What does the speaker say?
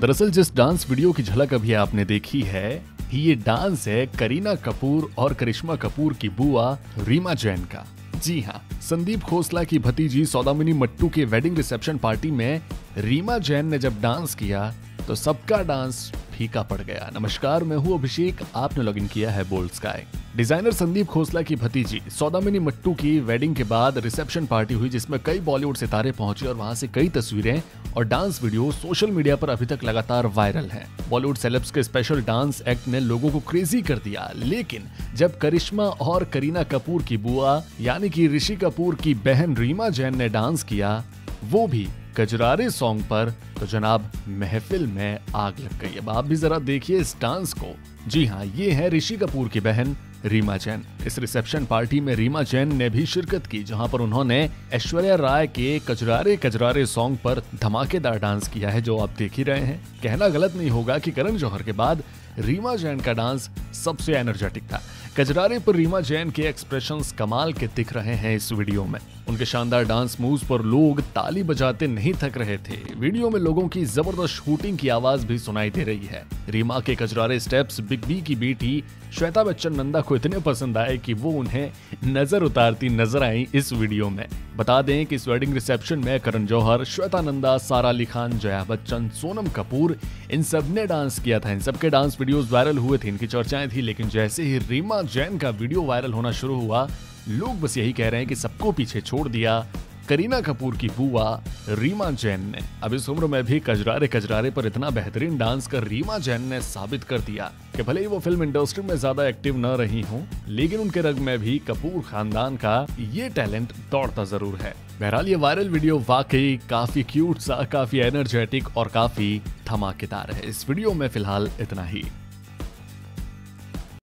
दरअसल जिस dance video की झलक अभी आपने देखी है ये डांस है करीना कपूर और करिश्मा कपूर की बुआ रीमा जैन का। जी हाँ संदीप खोसला की भतीजी सौदामिनी मट्टू के वेडिंग रिसेप्शन पार्टी में रीमा जैन ने जब डांस किया तो सबका डांस फीका पड़ गया। नमस्कार, मैं हूँ अभिषेक। आपने लॉगिन किया है bold sky designer Sandeep Khosla की भतीजी, सौदामिनी मट्टू की वेडिंग के बाद रिसेप्शन पार्टी हुई, जिसमें कई बॉलीवुड सितारे पहुँचे और वहाँ से कई तस्वीरें और डांस वीडियो सोशल मीडिया पर अभी तक लगातार वायरल हैं। बॉलीवुड सेलेब्स के स्पेशल डांस एक्ट ने लोगों को क्रेजी कर दिया। लेकिन जब करिश्मा और करीना कपूर की बुआ, यानी कि ऋषि कपूर की बहन रीमा जैन ने डांस किया, वो भी कजरारे सॉन्ग पर तो जनाब महफिल में आग लग गई अब आप भी जरा देखिए इस डांस को। जी हाँ ये है ऋषि कपूर की बहन रीमा जैन। इस रिसेप्शन पार्टी में रीमा जैन ने भी शिरकत की, जहाँ पर उन्होंने ऐश्वर्या राय के कजरारे कजरारे सॉन्ग पर धमाकेदार डांस किया है, जो आप देख ही रहे हैं। कहना गलत नहीं होगा कि करण जौहर के बाद रीमा जैन का डांस सबसे एनर्जेटिक था। कजरारे पर रीमा जैन के एक्सप्रेशंस कमाल के दिख रहे हैं इस वीडियो में। उनके शानदार डांस मूव्स पर लोग ताली बजाते नहीं थक रहे थे। वीडियो में लोगों की ज़बरदस्त शूटिंग की आवाज़ भी सुनाई दे रही है। रीमा के कजरारे स्टेप्स, बिग बी की बेटी, श्वेता बच्चन, नंदा को इतने पसंद आए कि वो उन्हें नज़र उतारती नज़र आई इस वीडियो में। बता दें कि इस वेडिंग रिसेप्शन में करण जौहर, श्वेता नंदा, सारा अली खान, जया बच्चन, सोनम कपूर, इन सबने डांस किया था। इन सबके डांस वीडियोस वायरल हुए थे, इनकी चर्चाएँ थी, लेकिन जैसे ही रीमा जैन का वीडियो वायरल होना शुरू हुआ लोग बस यही कह रहे हैं कि सबको पीछे छोड़ दिया करीना कपूर की बुआ रीमा जैन ने। अब इस उम्र में भी कजरारे कजरारे पर इतना बेहतरीन डांस कर रीमा जैन ने साबित कर दिया कि भले ही वो फ़िल्म इंडस्ट्री में ज़्यादा एक्टिव न रही हूँ, लेकिन उनके रंग में भी कपूर खानदान का ये टैलेंट दौड़ता ज़रूर है। बहरहाल ये वायरल वीडियो वाकई काफ़ी क्यूट सा, काफ़ी एनर्जेटिक और काफ़ी धमाकेदार है। इस वीडियो में फ़िलहाल इतना ही।